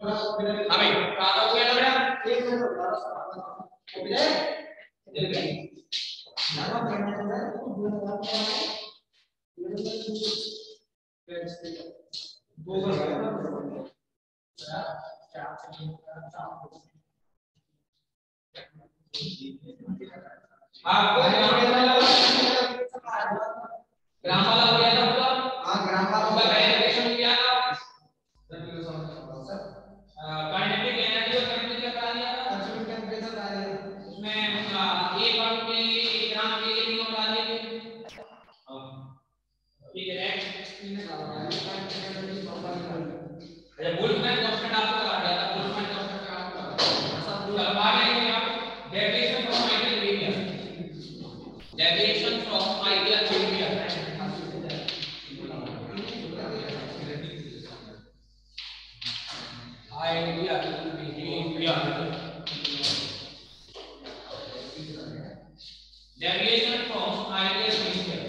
हाँ भाई कहाँ हो गया बेटा एक मिनट हो गया जल गई करना है तो दो बात दो बार हाँ ग्राम वाला हो गया था पूरा हाँ ग्राम उसका वाला वेरिफिकेशन हो गया था काइनेटिक एनर्जी और कंडक्टिविटी का करा दिया था कंज्यूम टेंपरेचर आ रही है उसमें आ, एक बार के लिए एक ग्राम के लिए नियम बता दिए थे ठीक है नेक्स्ट अच्छा बोल्टमैन कांस्टेंट आपको करा दिया था बोल्टमैन कांस्टेंट का आपको करा चलो बाद में आएँगे आप deviation from ideal behaviour deviation from ideal behaviour ideal Deviation from ideal behavior.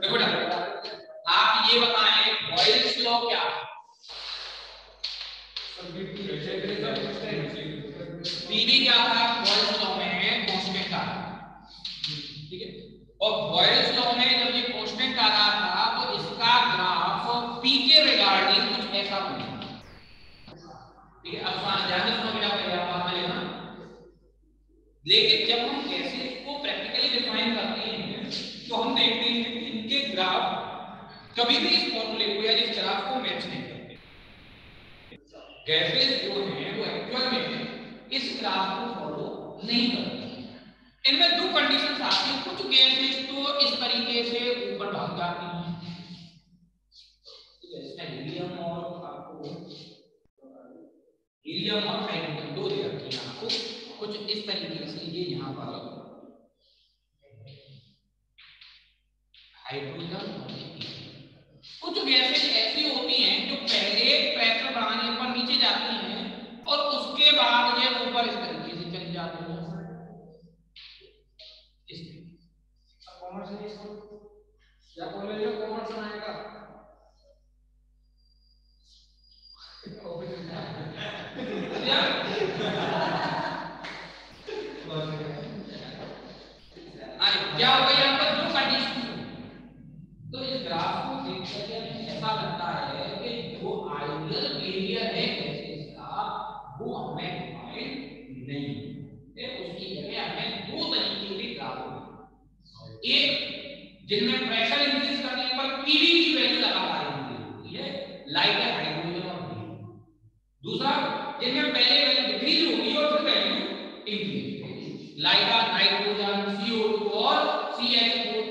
देखो ना, आप ये बताएँ बॉयल्स लॉ क्या है पीवी क्या था बॉयल्स लॉ में कांस्टेंट आ रहा था। ठीक है और बॉयल्स लॉ में जब ये कांस्टेंट आ रहा था तो इसका ग्राफ पी के रिगार्डिंग कुछ ऐसा बनेगा ठीक है, अब ध्यान से पहले आप बाद में लेना। लेकिन जब हम गैसेस को प्रैक्टिकली डिफाइन करते हैं तो हम देखते हैं कि इनके ग्राफ कभी भी इस फॉर्मूले को या इस ग्राफ को मैच नहीं करते। गैसेस जो हैं, वो एक्चुअल में इस ग्राफ को फॉलो नहीं करते। इनमें दो कंडीशंस आती हैं। कुछ गैसेस तो इस तरीके से ऊपर भाग जाती हैं। है हीलियम और आपको हीलियम और हाइड्रोजन दो दे रखी है आपको। कुछ इस तरीके से ये यहाँ पर हाइड्रोजन कुछ गैसेस ऐसी होती हैं जो पहले प्रेशर बढ़ाने पर नीचे जाती हैं और उसके बाद ये ऊपर इस तरीके से चली जाती हैं इस क्या यहाँ पर दो कंडीशन तो इस ग्राफ को देख करके हमें ऐसा लगता है कि जो आइडियल एरिया है गैसेस का वो हमें डिफाइन नहीं है उसकी जगह हमें दो तरीके के ग्राफ मिले एक जिनमें प्रेशर इंक्रीज करने पर पीवी की वैल्यू लगातार इंक्रीज होती है लाइक है हाइड्रोजन और हीलियम दूसरा जिनमें पहले वैल्यू डिक्रीज होगी और फिर वैल्यू इंक्रीज होगी लाइक नाइट्रोजन CO2 और CH4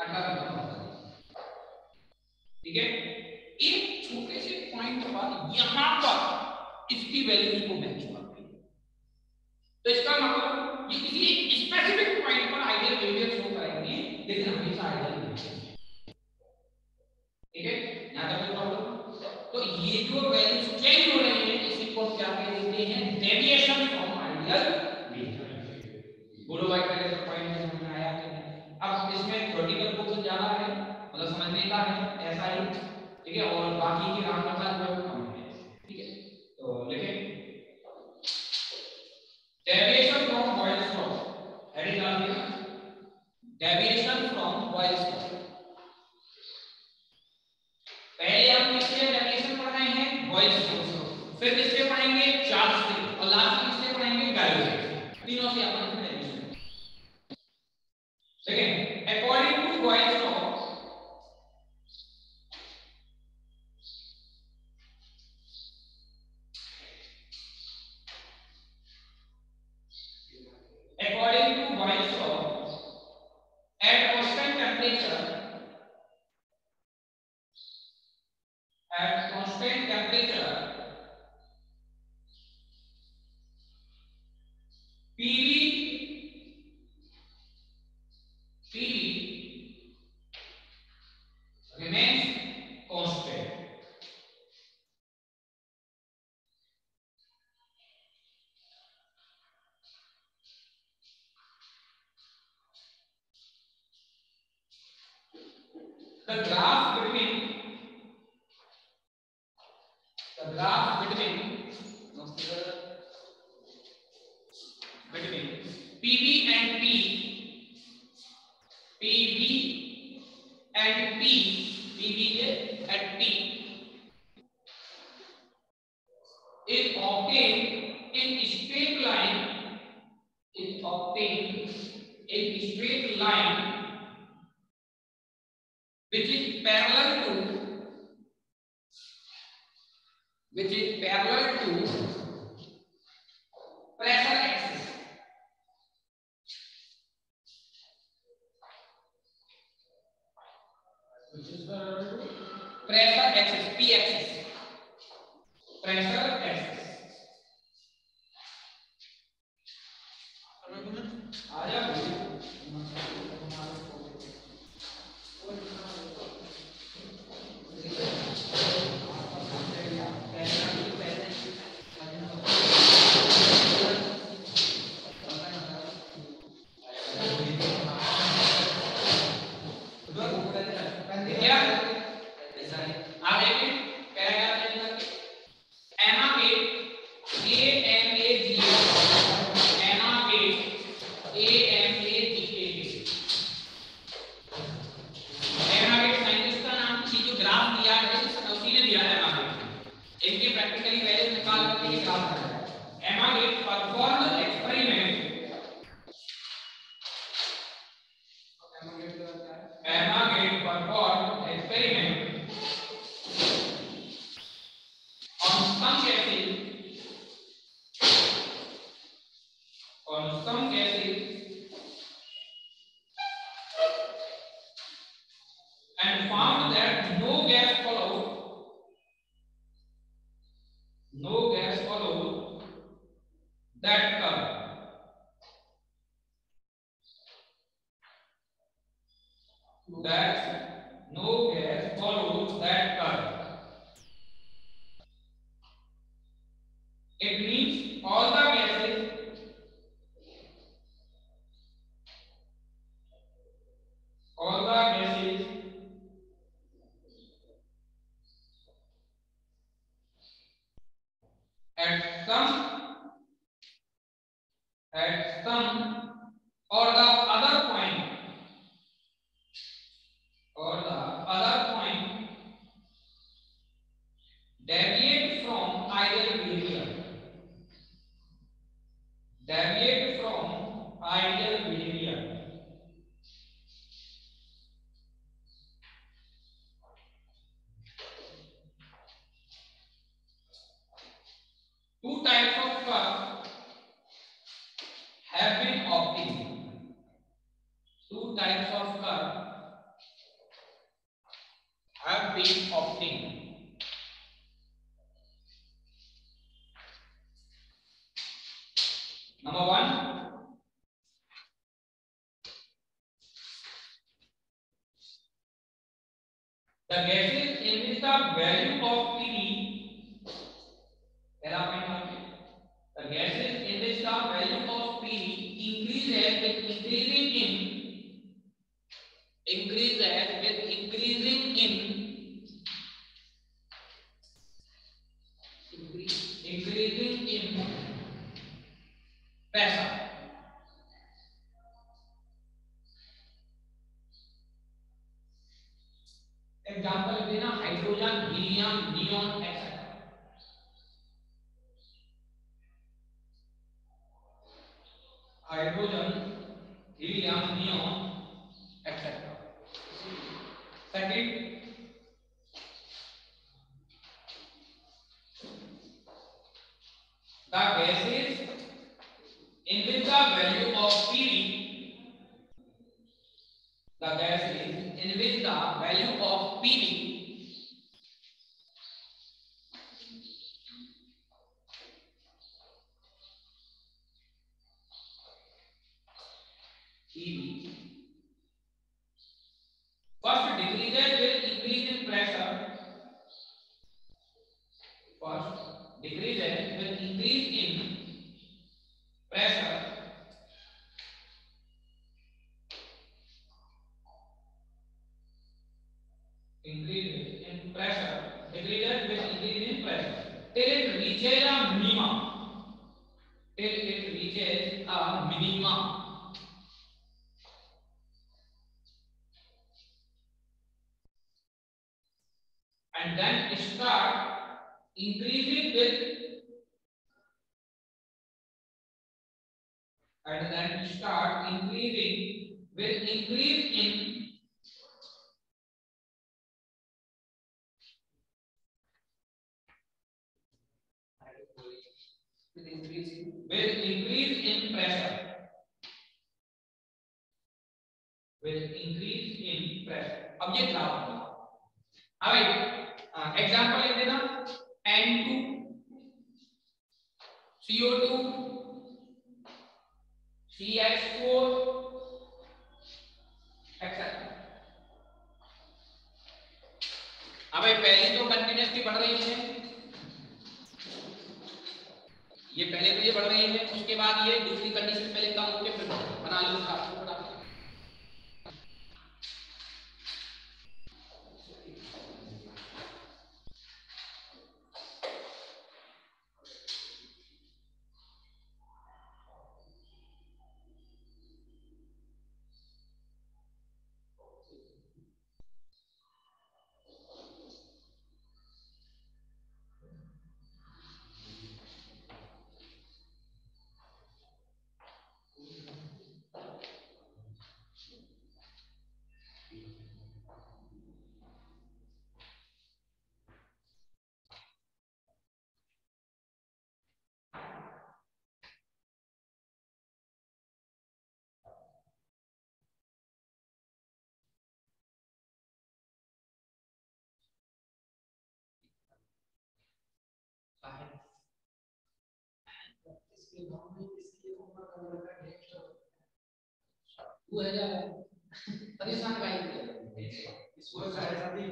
अंडर ठीक है एक छोटे से पॉइंट पर यहाँ पर इसकी वैल्यूज़ को मैच करते हैं तो इसका मतलब ये किसी स्पेसिफिक पॉइंट पर आइडियल बिहेवियर शो करेंगे लेकिन हमेशा आइडियल बिहेवियर ठीक है यहाँ तक प्रॉब्लम तो ये जो वैल्यूज़ चेंज हो रही है इसी को क्या कहते हैं डेविएशन फ्रॉम आइडियल बिहेवियर बोलो भाई पहले तो पॉइंट समझ में आया कि नहीं अब इसमें थ्योरेटिकल कुछ ज़्यादा है मतलब समझने का है ऐसा ही ठीक है? और बाकी के रामकथा जो है ます。no gas or follow that curve that types of car have been obtained. Number one, the gas the gases in which the value of P the gas increasing with increase in with increasing with increase in pressure with increase in pressure अब ये होगा अब example लिख देना N2 CO2 CH4 etcetera अब ये पहली तो कंटिन्यूसली बढ़ रही है। ये पहले तो ये बढ़ रही है, उसके बाद ये दूसरी कंडीशन पहले कम होकर फिर बना लो इसका गाँव में इसकी उम्र का लड़का नेक्स्ट वो है जा परेशान भाई इसको साढ़े साथी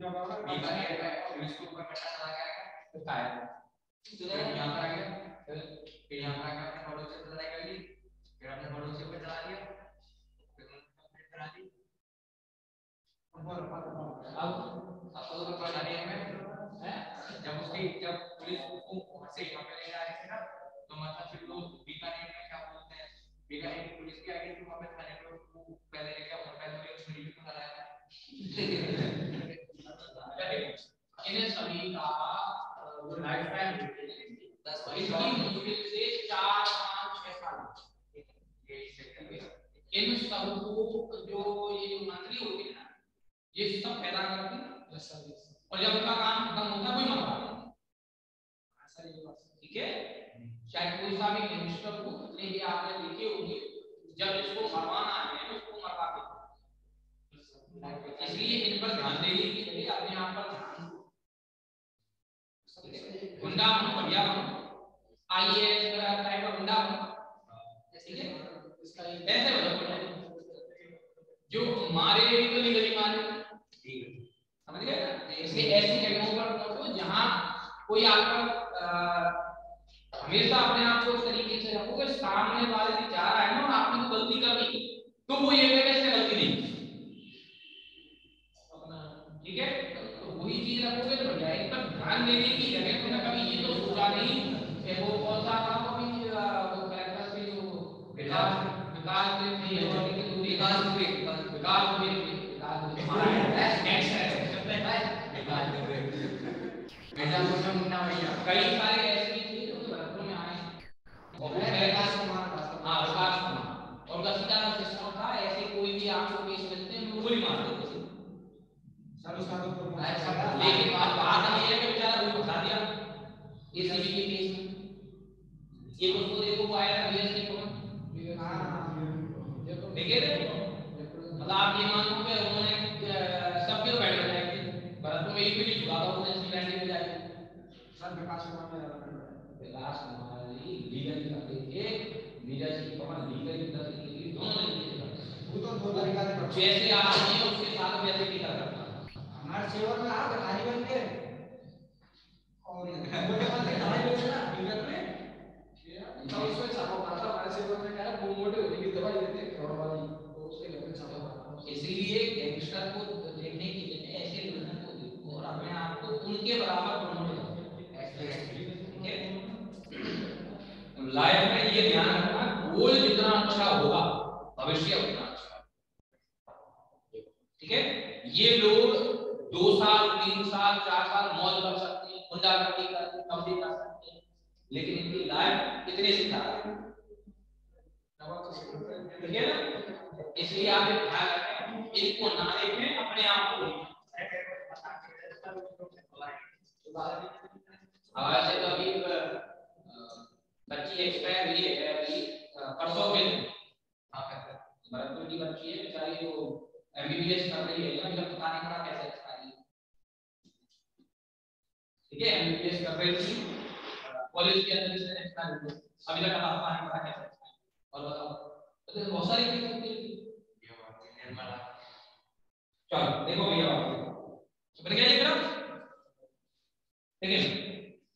जब आप बीकानेर में इसको ऊपर बैठा चला गया फिर का है फिर यहाँ पर आ गया फिर यहाँ पर आकर अपने बड़ों से लड़ाई कर ली फिर अपने बड़ों से ऊपर चला दिया फिर कंप्लीट करा दी अब अब तो पढ़ाने में हैं? जब उसकी जब पुलिस उसको वहाँ से यहाँ पे हैं पुलिस के आगे गई थी थाने में उसको पहले लेके और पहले वो छुरी भी तो लाया था इन्हें सभी का जो लाइफ टाइम दस इसकी मुश्किल से चार पाँच छह साल ये इससे इन सबको जो ये जो मंत्री होते हैं ना ये सब पैदा करते हैं यस सर यस और जब उनका काम खत्म होता है वही मरवा देते हैं सर ये बात ठीक है चाहे कोई सा भी मिनिस्टर हो कितने भी आपने देखे होंगे जब इसको मरवाना है तो उसको मरवा देते हैं इसलिए इन पर ध्यान देने की जगह अपने आप पर ध्यान दो गुंडा बनो बढ़िया बनो आईएएस टाइप का गुंडा बनो ठीक है इसका एक ऐसे बनो बढ़िया। जो मारे भी तो नहीं गली मारे समझ गए ना? इसलिए ऐसी जगहों पर पहुंचो जहाँ कोई आप पर अ, हमेशा अपने आप को इस तरीके से रखो कि सामने वाले भी जा रहा है ना और आपने कोई गलती कर दी तो वो ये कहे कि इसने गलती नहीं की। अपना ठीक है तो वही चीज़ रखोगे तो बढ़िया है। इन पर ध्यान देने की जगह पे ना कभी ये तो सोचा नहीं कि वो कौन सा था वो भी वो कलेक्टर से जो विकास विकास। के थे और के दूरी विकास दुबे, विकास दुबे। विकास दुबे विकास दुबे हमारा है नेक्स्ट है विकास दुबे। मिर्जापुर में मुन्ना भैया। कई सारे ऐसे भी थे जो भरतपुर में आए। और वो विकास विकास कुमार दास हाँ विकास कुमार और उनका सीधा सा सिस्टम था ऐसे कोई भी आपको केस मिलते हैं वो गोली मार देते थे सालों सालों पर अच्छा, लेकिन बात बात ये है कि बेचारा वही बता दिया एसीबी के केस में ये उसको देखो वो आया था बीएसपी को हाँ देखो देखे थे? मतलब आप ये मान कि उन्होंने सब क्यों बैठ जाएँगे भरत में एक भी नहीं जुड़ा था उन्होंने सीमेंट हो जाएगी सर विकास कुमार में बैठ विलास कुमारी लीगल कर देंगे नीरज कुमार लीगल कर देंगे दोनों तरीके से कर सकते वो तो दो तरीका से जैसे आप हैं उसके साथ वैसे भी कर हमारे सेवा में आप बन के और वो तो के बन के ना 稍微睡享后马上来。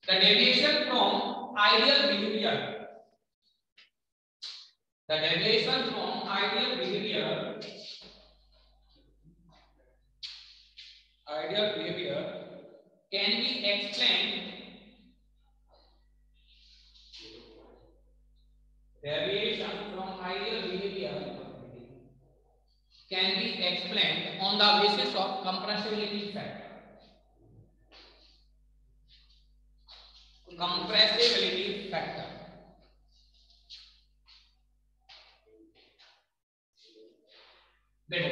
The deviation from ideal behavior. The deviation from ideal behavior. Ideal behavior can be explained. Deviation from ideal behavior can be explained on the basis of compressibility factor. Compressibility factor. देखो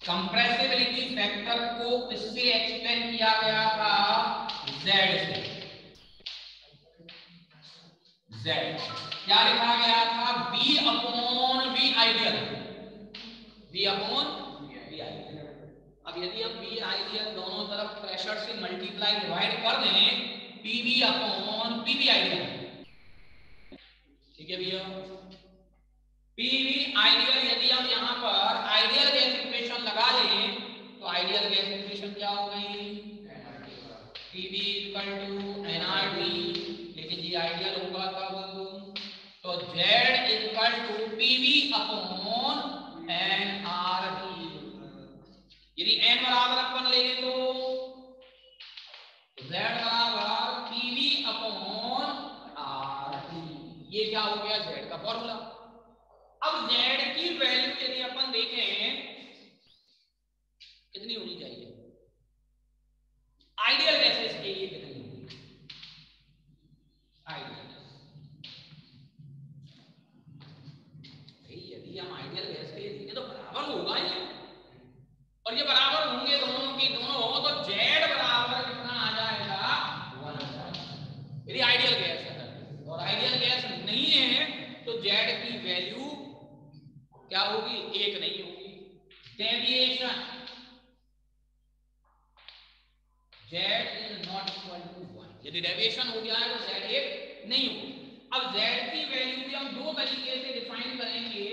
कंप्रेसिबिलिटी फैक्टर को इससे explain किया गया था Z से। Z क्या लिखा गया था? B upon b ideal b upon अब यदि हम b आइडियल दोनों तरफ़ प्रेशर से मल्टीप्लाई डिवाइड कर दें pb अपॉन pb आइडियल ठीक है भैया? Pv आइडियल यदि हम यहाँ पर आइडियल गैस इक्वेशन लगा लें तो आइडियल गैस इक्वेशन क्या हो गई? Pv इक्वल टू nRT लेकिन ये आइडियल होगा तब। तो z equal to pv upon nRT यदि n बराबर अपन ले तो z बराबर pv अपॉन RT ये क्या हो गया z का फॉर्मूला अब z की वैल्यू यदि अपन देखें कितनी होनी चाहिए आइडियल गैसेस के लिए कितनी होगी आइडियल यदि हम आइडियल गैस के लिए देखें तो बराबर होगा ये और ये बराबर होंगे दोनों की दोनों हो तो z बराबर कितना आ जाएगा वन आ जाएगा यदि आइडियल गैस है और आइडियल गैस नहीं है तो z की वैल्यू क्या होगी एक नहीं होगी deviation z is not equal to 1 यदि डेविएशन हो गया है तो z एक नहीं होगी अब z की वैल्यू भी हम दो तरीके से डिफाइन करेंगे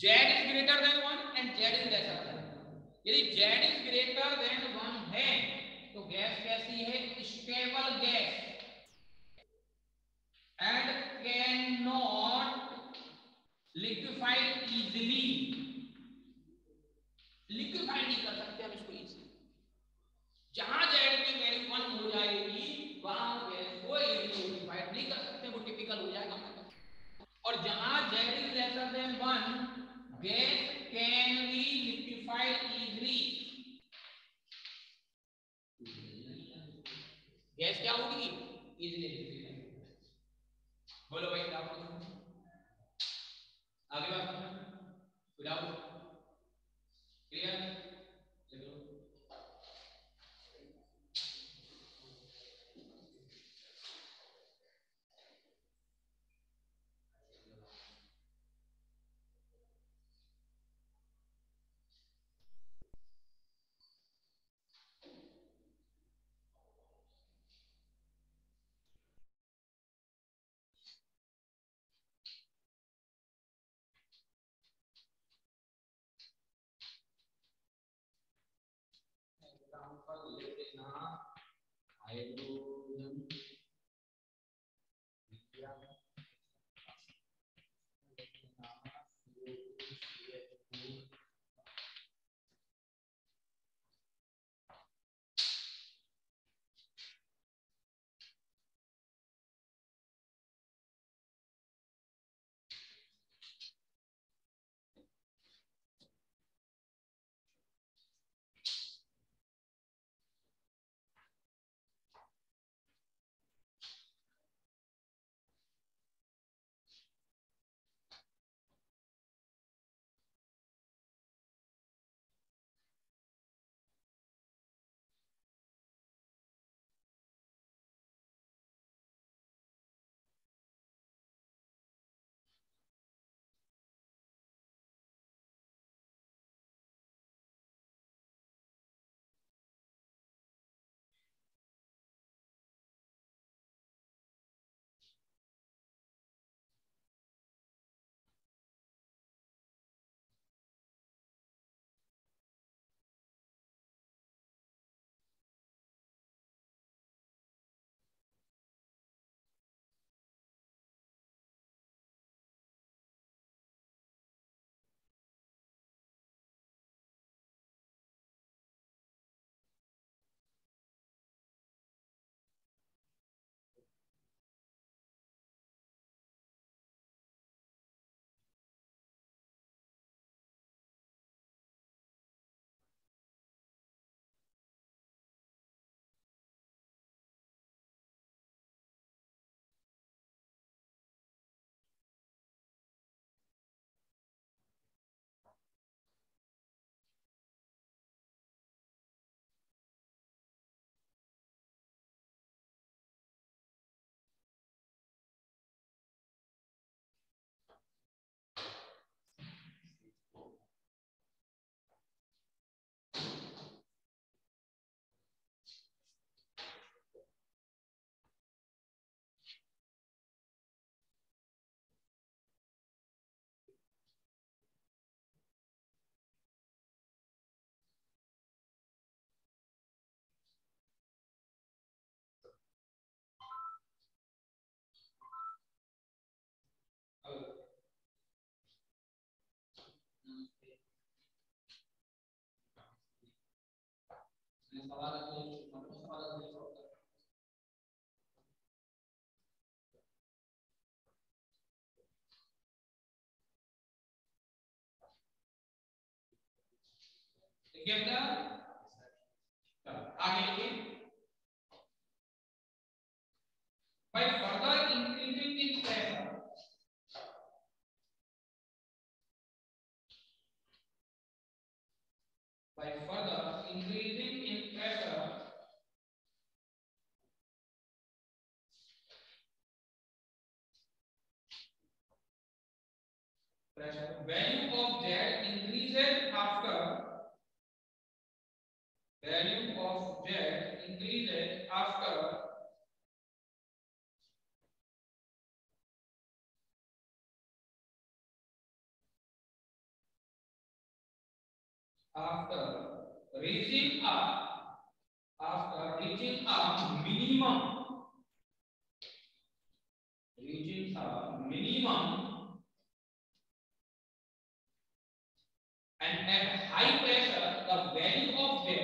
is greater than 1 and z is lesser than 1 यदि z is greater than 1 है तो गैस कैसी है stable gas and cannot liquefy easily liquefy नहीं कर सकते हम इसको easily जहाँ z की वैल्यू 1 हो जाएगी, वहाँ गैस को easily liquefy नहीं कर सकते, वो टिपिकल हो जाएगा। और जहाँ z is lesser than 1 gas can be liquefied easily? Gas क्या होगी? इजीली लिक्विफाई बोलो भाई आगे बात। Clear? यहाँ हाइड्रोजन सवाल है तो मतलब सवाल है तो देखिए value of z increases after value of z increases after after reaching up after reaching a minimum reaching a and at high pressure the value of z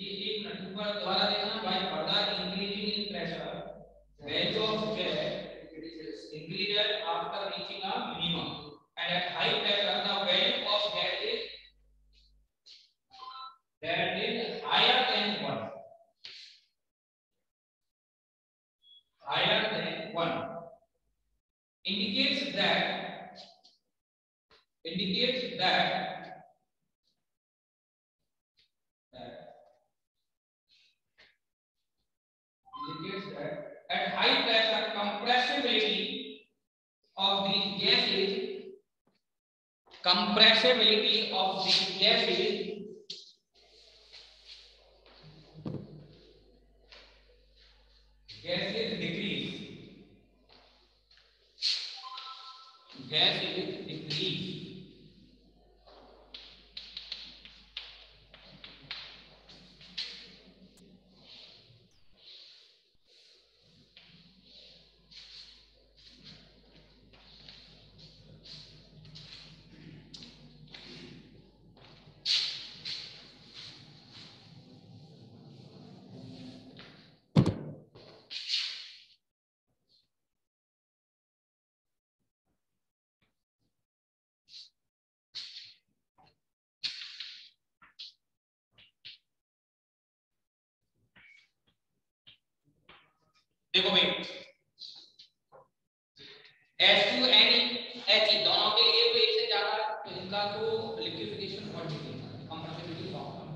एक मिनट ऊपर दोबारा देखना by further increasing in pressure value of z increases after reaching a minimum and at high pressure the value of z is that is higher than 1 higher than 1 indicates that indicates that indicates that at high pressure compressibility of these gases compressibility of these gases gases Yes, देखो भाई। H2NeHe दोनों के लिए तो एक से ज़्यादा तो इनका तो लिक्विफिकेशन और कंप्रेसिबिलिटी फॉर्म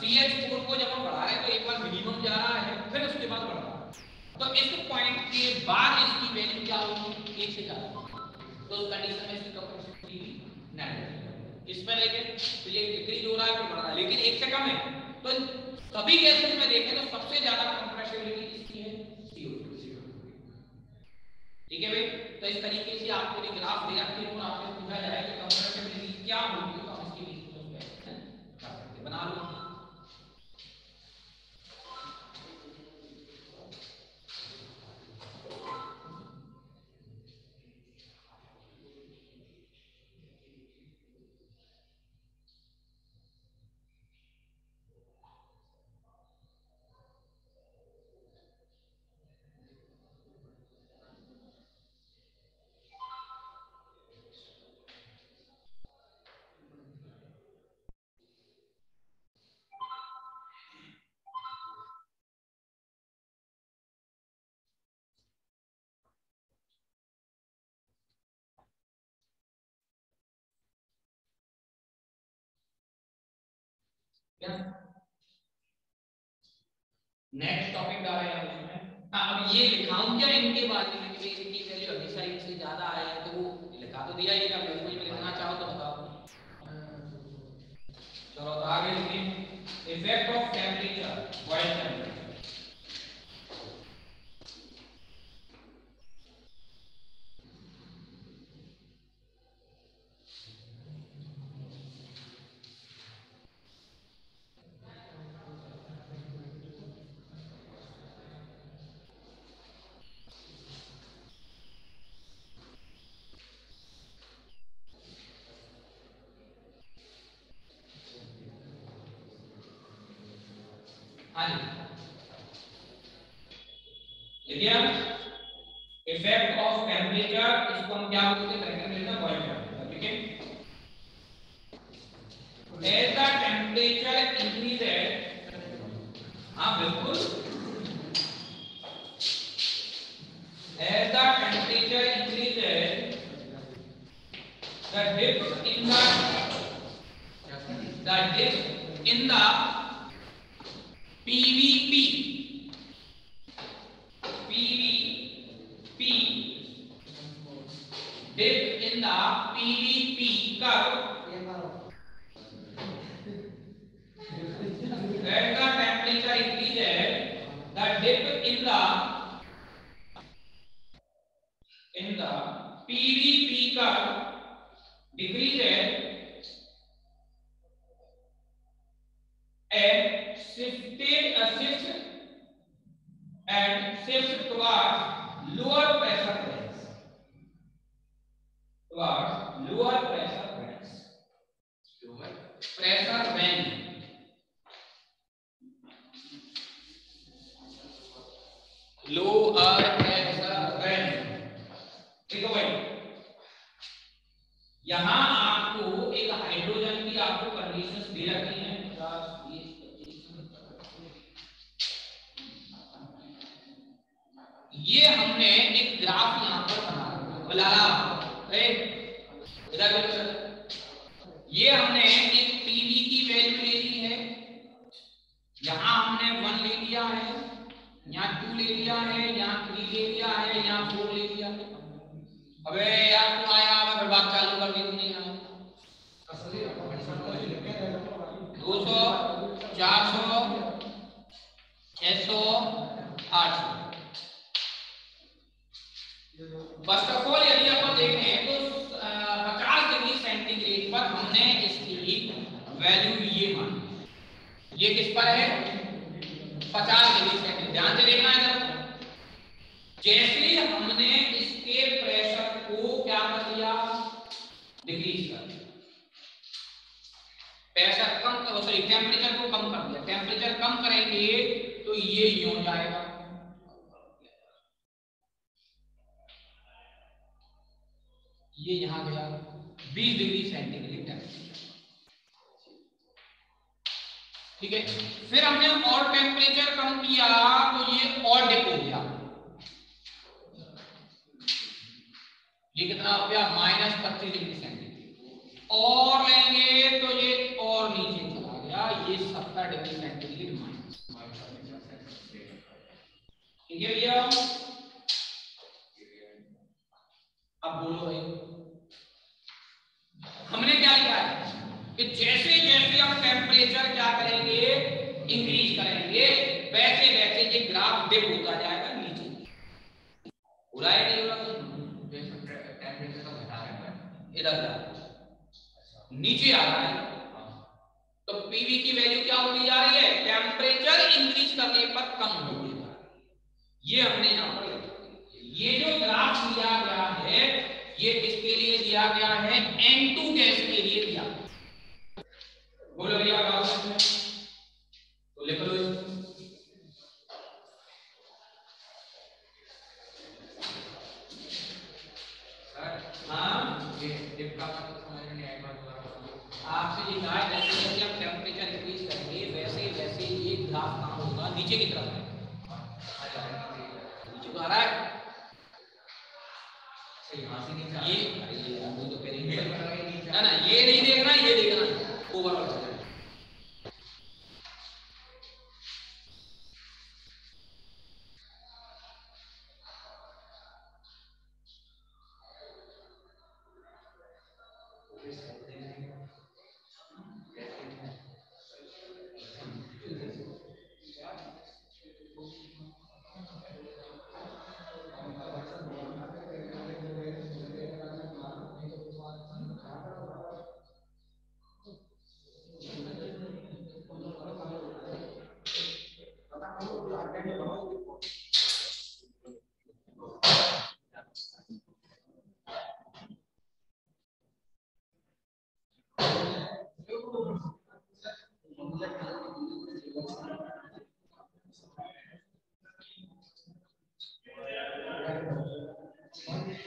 CH4 को। जब हम बढ़ा रहे हैं तो एक बार मिनिमम जा रहा है, फिर उसके बाद बढ़ रहा है। तो इस पॉइंट के बाद इसकी वैल्यू क्या होगी? एक से ज़्यादा। तो उस कंडीशन में इसकी कंप्रेसिबिलिटी नेगेटिव इसमें लेकिन तो ये डिक्रीज हो रहा है, फिर बढ़ रहा है। लेकिन एक से कम है। तो सभी गैसेस में देखें तो सबसे ज़्यादा कंप्रेसिबिलिटी किसकी है CO2 ठीक है भाई? तो इस तरीके से आपको एक ग्राफ दिया और आपसे पूछा जाए कि कंप्रेसिबिलिटी क्या होगी तो हम इसकी बेसिस हैं, बना लो नेक्स्ट टॉपिक डाल है उसमें। हाँ अब ये लिखाऊं क्या इनके बारे में? कि इनकी वैल्यू हमेशा एक से ज़्यादा आया हैं तो वो लिखा तो दिया ही क्या लैंग्वेज कोई लिखना चाहो तो बताओ चलो तो आगे लिखें। Effect of temperature Boyle temperature हाँ जी लिखिए इफ़ेक्ट ऑफ़ टेम्परेचर इसको हम क्या बोलते हैं ब्रैकेट में लिखना बॉइल टेम्परेचर ठीक है एज द टेम्परेचर इंक्रीजेज हाँ बिल्कुल as the temperature increases the dip in the the dip in the PVP PVP dip in the PVP curve as the temperature increases the dip in the in the PVP curve decreases and shifted uh, shifts and shifts towards lower pressure towards lower pressure bands lower pressure band lower pressure band देखो भाई यहाँ आपको एक hydrogen की आपको conditions दे रखी हैं 50 20 25 ये हमने एक ग्राफ यहाँ पर बना ए ये हमने एक पीवी की वैल्यू ले ली है। यहाँ हमने वन ले लिया है, यहाँ टू ले लिया है, यहाँ थ्री ले लिया है, यहाँ 4 ले लिया है। अबे यार, तू आया, अब फिर बात चालू कर दी तूने यहाँ। असली अपना लिखे हैं दो सौ, चार सौ, छह सौ, आठ सौ। फ़र्स्ट ऑफ़ ऑल यदि ये किस पर है? पचास डिग्री सेंटीग्रेड ध्यान से देखना है जैसे हमने इसके प्रेशर को क्या कर दिया? डिक्रीज कर प्रेशर कम सॉरी टेम्परेचर को कम कर दिया। टेम्परेचर कम करेंगे तो ये यूँ हो जाएगा। ये यहाँ गया। 20 डिग्री सेंटीग्रेड टेम्परेचर ठीक है? फिर हमने और टेम्परेचर कम किया तो ये और डिप हो गया। ये कितना हो गया? माइनस पच्चीस डिग्री सेंटीग्रेड। और लेंगे तो ये और नीचे चला गया। ये सत्तर डिग्री सेंटीग्रेड माइनस ठीक है भैया? अब बोलो भाई। कि जैसे जैसे हम टेम्परेचर क्या करेंगे? इंक्रीज करेंगे, वैसे वैसे ये ग्राफ डिप होता जाएगा नीचे। रहा है नहीं हो रहा हैं इधर। नीचे आ रहा है। तो पीवी की वैल्यू क्या होती जा रही है? टेम्परेचर इंक्रीज करने पर कम हो जा ये हमने यहाँ पर ये जो ग्राफ दिया गया है, ये किसके लिए दिया गया है? N2 गैस के लिए। बोलो भैया बताओ तो लिख लो में आपसे ये कहा जैसे जैसे हम टेम्परेचर इंक्रीज करेंगे, वैसे वैसे ये ग्राफ कहाँ होगा? नीचे की तरफ़।